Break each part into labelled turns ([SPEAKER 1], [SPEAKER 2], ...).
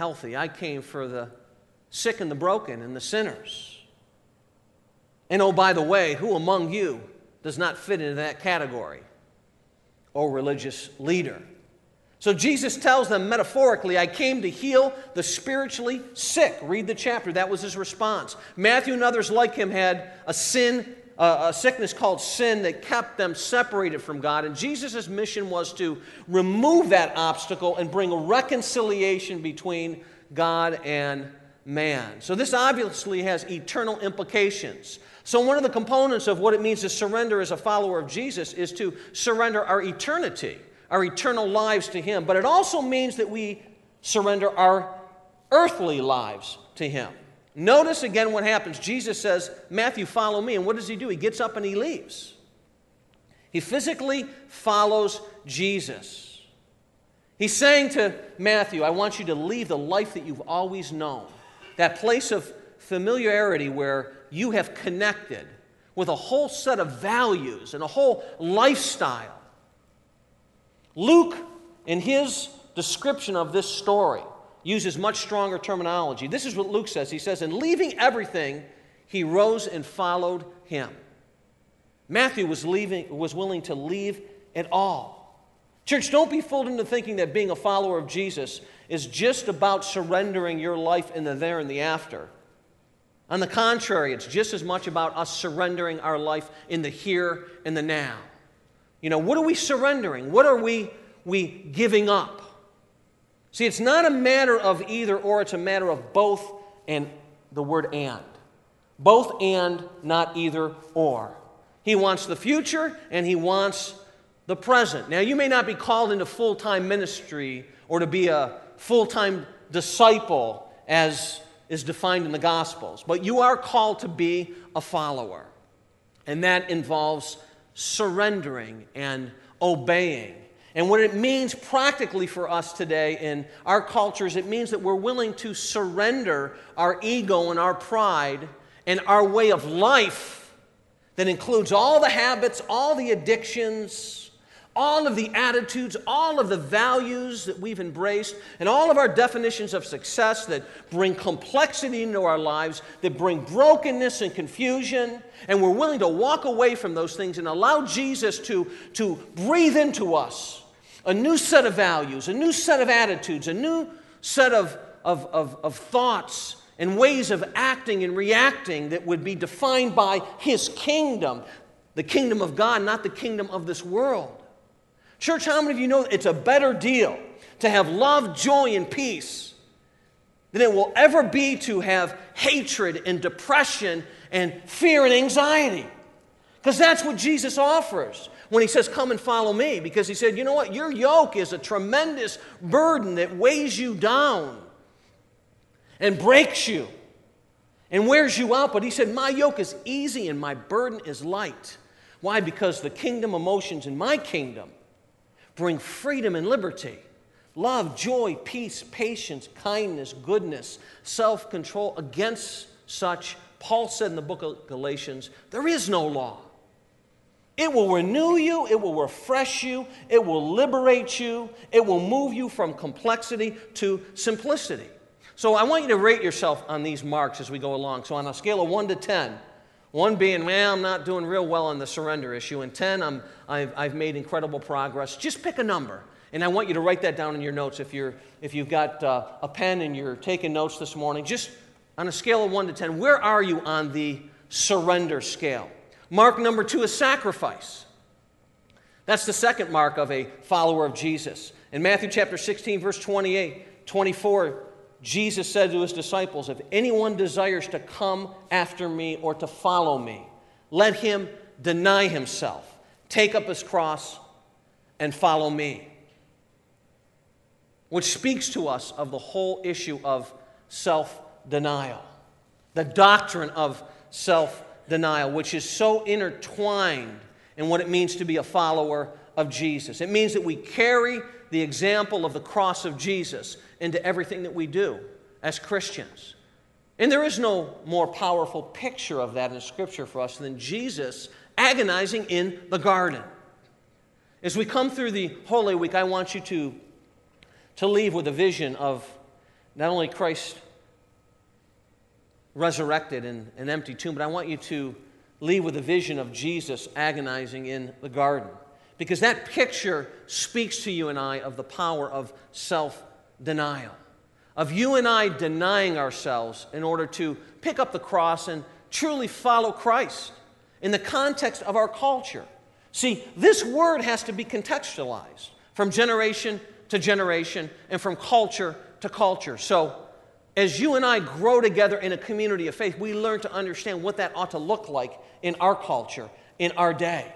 [SPEAKER 1] healthy. I came for the sick and the broken and the sinners. And oh, by the way, who among you does not fit into that category? Or religious leader. So Jesus tells them metaphorically, I came to heal the spiritually sick. Read the chapter. That was his response. Matthew and others like him had a sin, uh, a sickness called sin that kept them separated from God. And Jesus' mission was to remove that obstacle and bring a reconciliation between God and man. So this obviously has eternal implications. So, one of the components of what it means to surrender as a follower of Jesus is to surrender our eternity our eternal lives to Him, but it also means that we surrender our earthly lives to Him. Notice again what happens. Jesus says, Matthew, follow me. And what does he do? He gets up and he leaves. He physically follows Jesus. He's saying to Matthew, I want you to leave the life that you've always known, that place of familiarity where you have connected with a whole set of values and a whole lifestyle Luke, in his description of this story, uses much stronger terminology. This is what Luke says. He says, In leaving everything, he rose and followed him. Matthew was, leaving, was willing to leave it all. Church, don't be fooled into thinking that being a follower of Jesus is just about surrendering your life in the there and the after. On the contrary, it's just as much about us surrendering our life in the here and the now. You know, what are we surrendering? What are we, we giving up? See, it's not a matter of either or, it's a matter of both and the word and. Both and, not either or. He wants the future and he wants the present. Now, you may not be called into full time ministry or to be a full time disciple as is defined in the Gospels, but you are called to be a follower. And that involves surrendering and obeying. And what it means practically for us today in our cultures, it means that we're willing to surrender our ego and our pride and our way of life that includes all the habits, all the addictions, all of the attitudes, all of the values that we've embraced, and all of our definitions of success that bring complexity into our lives, that bring brokenness and confusion, and we're willing to walk away from those things and allow Jesus to, to breathe into us a new set of values, a new set of attitudes, a new set of, of, of, of thoughts and ways of acting and reacting that would be defined by His kingdom, the kingdom of God, not the kingdom of this world. Church, how many of you know it's a better deal to have love, joy, and peace than it will ever be to have hatred and depression and fear and anxiety? Because that's what Jesus offers when he says, Come and follow me. Because he said, You know what? Your yoke is a tremendous burden that weighs you down and breaks you and wears you out. But he said, My yoke is easy and my burden is light. Why? Because the kingdom emotions in my kingdom bring freedom and liberty. Love, joy, peace, patience, kindness, goodness, self control. Against such, Paul said in the book of Galatians, there is no law. It will renew you, it will refresh you, it will liberate you, it will move you from complexity to simplicity. So I want you to rate yourself on these marks as we go along. So on a scale of 1 to 10, one being, well, I'm not doing real well on the surrender issue. And 10, I'm, I've, I've made incredible progress. Just pick a number. And I want you to write that down in your notes if, you're, if you've got uh, a pen and you're taking notes this morning. Just on a scale of 1 to 10, where are you on the surrender scale? Mark number two is sacrifice. That's the second mark of a follower of Jesus. In Matthew chapter 16, verse 28, 24, Jesus said to his disciples, If anyone desires to come after me or to follow me, let him deny himself, take up his cross, and follow me. Which speaks to us of the whole issue of self denial, the doctrine of self denial, which is so intertwined in what it means to be a follower of Jesus. It means that we carry the example of the cross of Jesus into everything that we do as Christians. And there is no more powerful picture of that in Scripture for us than Jesus agonizing in the garden. As we come through the Holy Week, I want you to, to leave with a vision of not only Christ resurrected in an empty tomb, but I want you to leave with a vision of Jesus agonizing in the garden. Because that picture speaks to you and I of the power of self denial, of you and I denying ourselves in order to pick up the cross and truly follow Christ in the context of our culture. See, this word has to be contextualized from generation to generation and from culture to culture. So, as you and I grow together in a community of faith, we learn to understand what that ought to look like in our culture, in our day.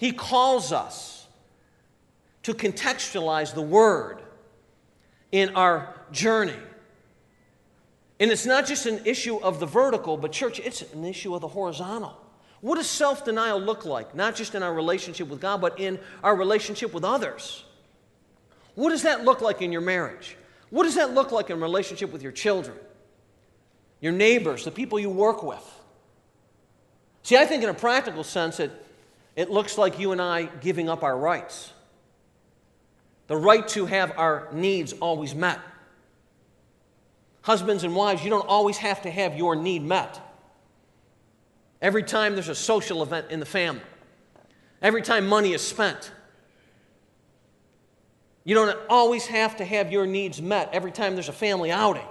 [SPEAKER 1] He calls us to contextualize the word in our journey. And it's not just an issue of the vertical, but church, it's an issue of the horizontal. What does self denial look like? Not just in our relationship with God, but in our relationship with others. What does that look like in your marriage? What does that look like in relationship with your children, your neighbors, the people you work with? See, I think in a practical sense, it, it looks like you and I giving up our rights. The right to have our needs always met. Husbands and wives, you don't always have to have your need met. Every time there's a social event in the family, every time money is spent, you don't always have to have your needs met every time there's a family outing.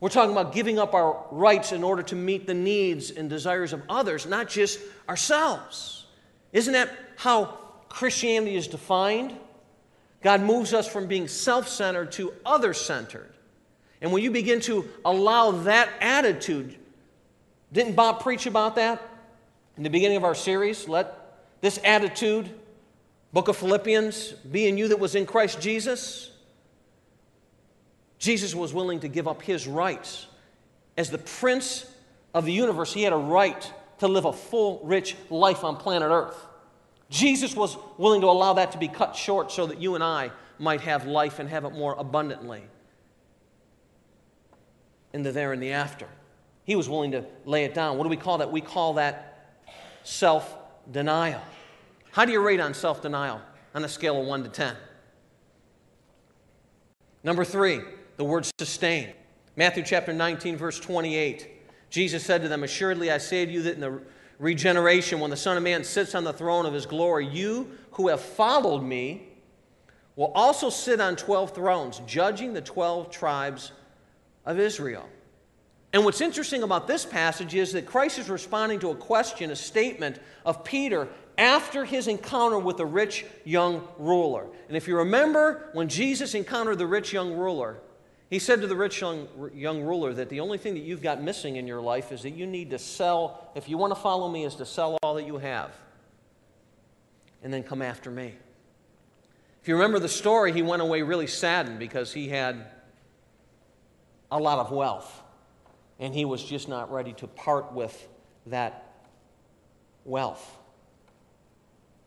[SPEAKER 1] We're talking about giving up our rights in order to meet the needs and desires of others, not just ourselves. Isn't that how Christianity is defined? God moves us from being self centered to other centered. And when you begin to allow that attitude, didn't Bob preach about that in the beginning of our series? Let this attitude Book of Philippians, be in you that was in Christ Jesus. Jesus was willing to give up his rights. As the prince of the universe, he had a right to live a full, rich life on planet Earth. Jesus was willing to allow that to be cut short so that you and I might have life and have it more abundantly in the there and the after. He was willing to lay it down. What do we call that? We call that self denial. How do you rate on self denial on a scale of 1 to 10? Number three, the word sustain. Matthew chapter 19, verse 28. Jesus said to them, Assuredly I say to you that in the regeneration, when the Son of Man sits on the throne of his glory, you who have followed me will also sit on 12 thrones, judging the 12 tribes of Israel. And what's interesting about this passage is that Christ is responding to a question, a statement of Peter after his encounter with the rich young ruler. And if you remember when Jesus encountered the rich young ruler, he said to the rich young, young ruler that the only thing that you've got missing in your life is that you need to sell, if you want to follow me, is to sell all that you have and then come after me. If you remember the story, he went away really saddened because he had a lot of wealth and he was just not ready to part with that wealth.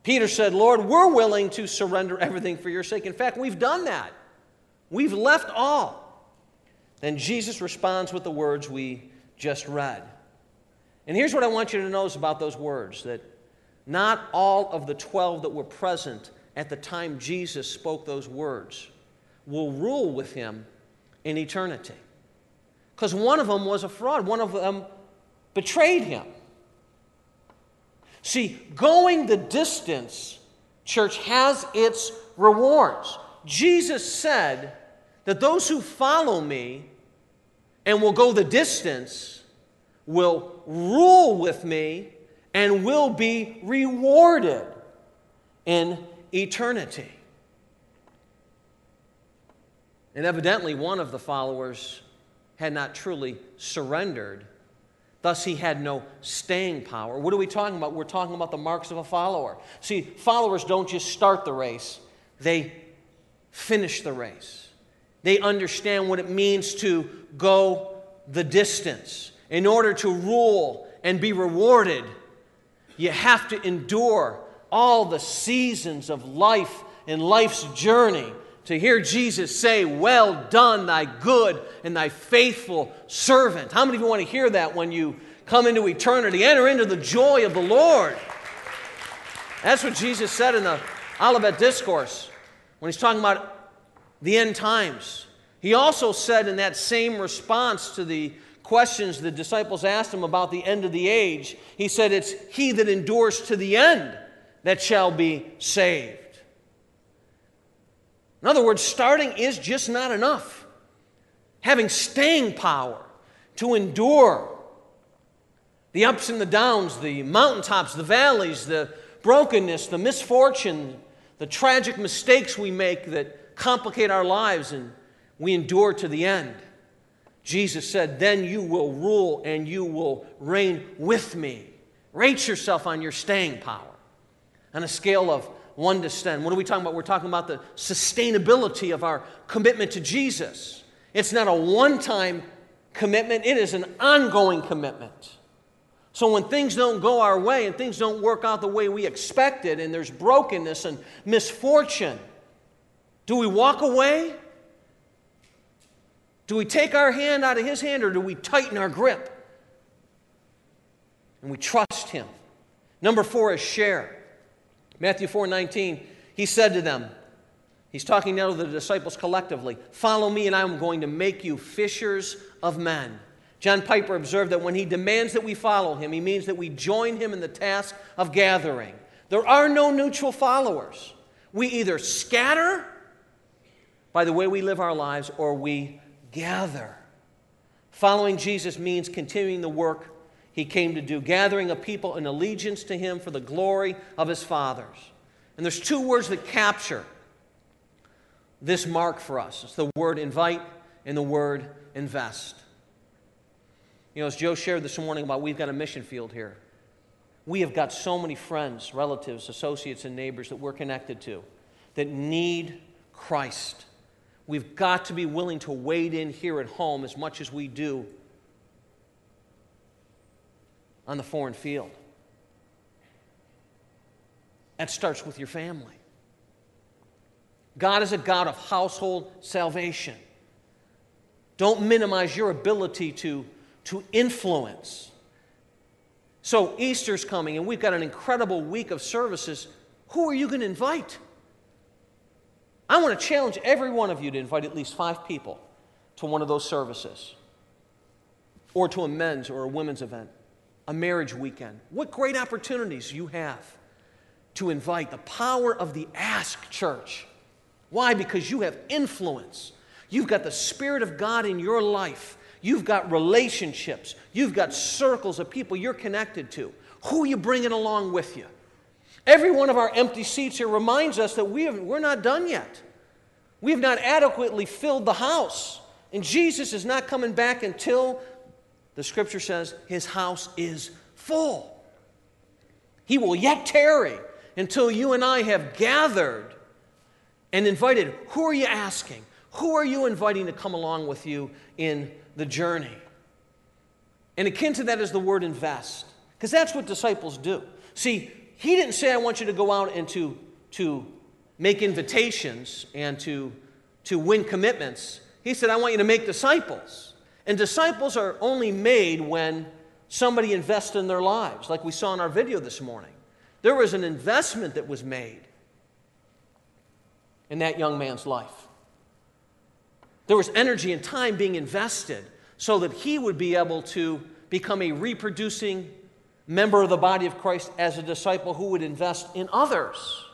[SPEAKER 1] Peter said, Lord, we're willing to surrender everything for your sake. In fact, we've done that. We've left all. Then Jesus responds with the words we just read. And here's what I want you to notice about those words that not all of the 12 that were present at the time Jesus spoke those words will rule with him in eternity. Because one of them was a fraud, one of them betrayed him. See, going the distance, church, has its rewards. Jesus said that those who follow me and will go the distance will rule with me and will be rewarded in eternity. And evidently, one of the followers had not truly surrendered Thus, he had no staying power. What are we talking about? We're talking about the marks of a follower. See, followers don't just start the race, they finish the race. They understand what it means to go the distance. In order to rule and be rewarded, you have to endure all the seasons of life and life's journey to hear Jesus say, Well done, thy good and thy faithful servant. How many of you want to hear that when you come into eternity? Enter into the joy of the Lord. That's what Jesus said in the Olivet Discourse when he's talking about the end times. He also said in that same response to the questions the disciples asked him about the end of the age, he said, It's he that endures to the end that shall be saved. In other words, starting is just not enough. Having staying power to endure the ups and the downs, the mountaintops, the valleys, the brokenness, the misfortune, the tragic mistakes we make that complicate our lives and we endure to the end. Jesus said, Then you will rule and you will reign with me. Rate yourself on your staying power on a scale of 1 to 10. What are we talking about? We're talking about the sustainability of our commitment to Jesus. It's not a one time commitment, it is an ongoing commitment. So when things don't go our way and things don't work out the way we expected, and there's brokenness and misfortune, do we walk away? Do we take our hand out of his hand or do we tighten our grip? And we trust him. Number four is share. Matthew 4 19, he said to them, He's talking now to the disciples collectively, Follow me, and I'm going to make you fishers of men. John Piper observed that when he demands that we follow him, he means that we join him in the task of gathering. There are no neutral followers. We either scatter by the way we live our lives or we gather. Following Jesus means continuing the work he came to do, gathering a people in allegiance to him for the glory of his fathers. And there's two words that capture this mark for us it's the word invite and the word invest. You know, as Joe shared this morning about we've got a mission field here. We have got so many friends, relatives, associates, and neighbors that we're connected to that need Christ. We've got to be willing to wade in here at home as much as we do on the foreign field. That starts with your family. God is a God of household salvation. Don't minimize your ability to to influence. So, Easter's coming, and we've got an incredible week of services. Who are you going to invite? I want to challenge every one of you to invite at least five people to one of those services, or to a men's or a women's event, a marriage weekend. What great opportunities you have to invite the power of the Ask Church. Why? Because you have influence. You've got the Spirit of God in your life You've got relationships. You've got circles of people you're connected to. Who are you bringing along with you? Every one of our empty seats here reminds us that we have, we're not done yet. We have not adequately filled the house. And Jesus is not coming back until the scripture says his house is full. He will yet tarry until you and I have gathered and invited. Who are you asking? Who are you inviting to come along with you in the journey. And akin to that is the word invest, because that's what disciples do. See, he didn't say, I want you to go out and to, to make invitations and to, to win commitments. He said, I want you to make disciples. And disciples are only made when somebody invests in their lives, like we saw in our video this morning. There was an investment that was made in that young man's life. There was energy and time being invested so that he would be able to become a reproducing member of the body of Christ as a disciple who would invest in others.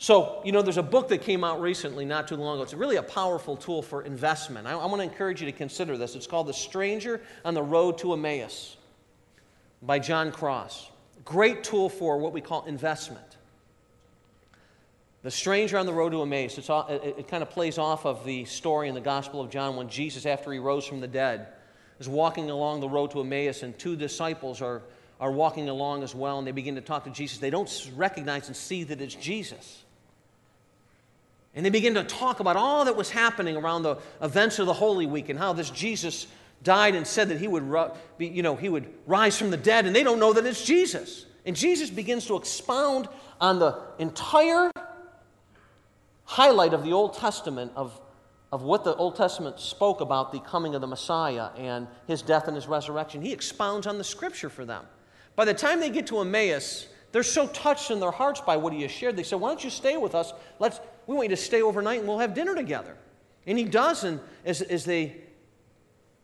[SPEAKER 1] So, you know, there's a book that came out recently, not too long ago. It's really a powerful tool for investment. I, I want to encourage you to consider this. It's called The Stranger on the Road to Emmaus by John Cross. Great tool for what we call investment. The stranger on the road to Emmaus, all, it, it kind of plays off of the story in the Gospel of John when Jesus, after he rose from the dead, is walking along the road to Emmaus, and two disciples are, are walking along as well, and they begin to talk to Jesus. They don't recognize and see that it's Jesus. And they begin to talk about all that was happening around the events of the Holy Week and how this Jesus died and said that he would, be, you know, he would rise from the dead, and they don't know that it's Jesus. And Jesus begins to expound on the entire highlight of the Old Testament of, of what the Old Testament spoke about the coming of the Messiah and his death and his resurrection. He expounds on the scripture for them. By the time they get to Emmaus, they're so touched in their hearts by what he has shared. They say, Why don't you stay with us? Let's, we want you to stay overnight and we'll have dinner together. And he does, and as, as they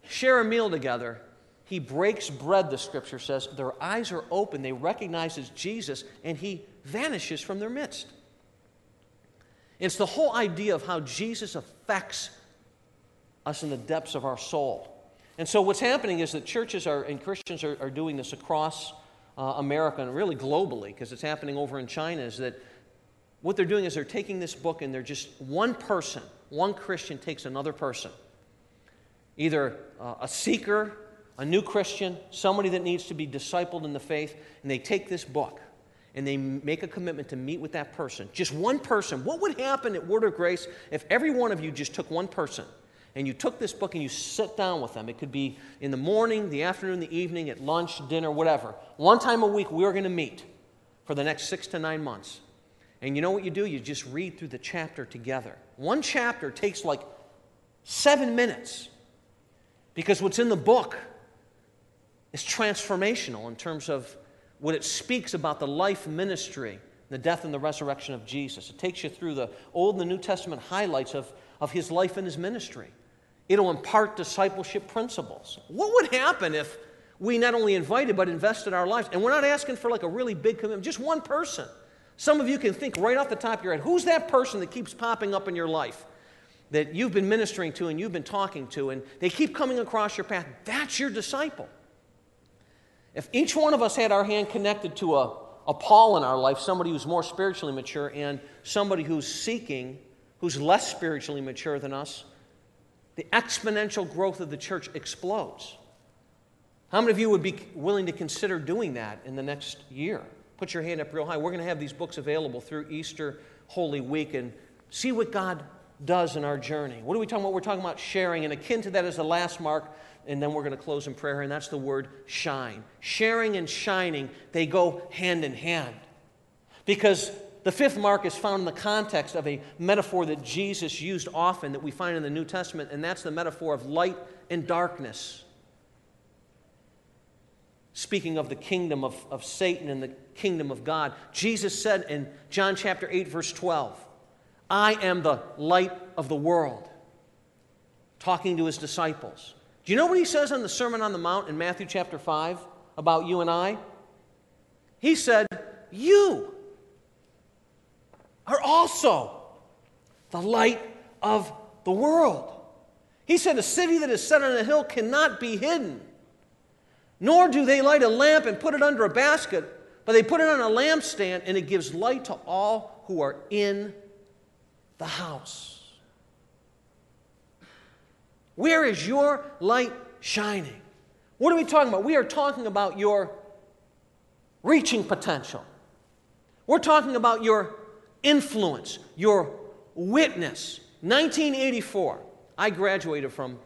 [SPEAKER 1] share a meal together, he breaks bread, the scripture says. Their eyes are open. They recognize as Jesus, and he vanishes from their midst. It's the whole idea of how Jesus affects us in the depths of our soul. And so, what's happening is that churches are, and Christians are, are doing this across uh, America and really globally, because it's happening over in China, is that what they're doing is they're taking this book and they're just one person, one Christian takes another person, either uh, a seeker, a new Christian, somebody that needs to be discipled in the faith, and they take this book and they make a commitment to meet with that person. Just one person. What would happen at Word of Grace if every one of you just took one person? and you took this book and you sit down with them. It could be in the morning, the afternoon, the evening, at lunch, dinner, whatever. One time a week, we are going to meet for the next six to nine months. And you know what you do? You just read through the chapter together. One chapter takes like seven minutes because what's in the book is transformational in terms of what it speaks about the life ministry, the death and the resurrection of Jesus. It takes you through the Old and the New Testament highlights of, of his life and his ministry. It'll impart discipleship principles. What would happen if we not only invited but invested our lives? And we're not asking for like a really big commitment, just one person. Some of you can think right off the top of your head who's that person that keeps popping up in your life that you've been ministering to and you've been talking to, and they keep coming across your path? That's your disciple. If each one of us had our hand connected to a, a Paul in our life, somebody who's more spiritually mature, and somebody who's seeking, who's less spiritually mature than us, the exponential growth of the church explodes. How many of you would be willing to consider doing that in the next year? Put your hand up real high. We're going to have these books available through Easter Holy Week and see what God does in our journey. What are we talking about? We're talking about sharing, and akin to that is the last mark, and then we're going to close in prayer, and that's the word shine. Sharing and shining, they go hand in hand. Because the fifth mark is found in the context of a metaphor that Jesus used often that we find in the New Testament, and that's the metaphor of light and darkness. Speaking of the kingdom of, of Satan and the kingdom of God, Jesus said in John chapter 8, verse 12, I am the light of the world. Talking to his disciples. Do you know what he says on the Sermon on the Mount in Matthew chapter 5 about you and I? He said, You are also the light of the world. He said, A city that is set on a hill cannot be hidden. Nor do they light a lamp and put it under a basket, but they put it on a lampstand, and it gives light to all who are in the house. Where is your light shining? What are we talking about? We are talking about your reaching potential. We're talking about your influence, your witness. 1984, I graduated from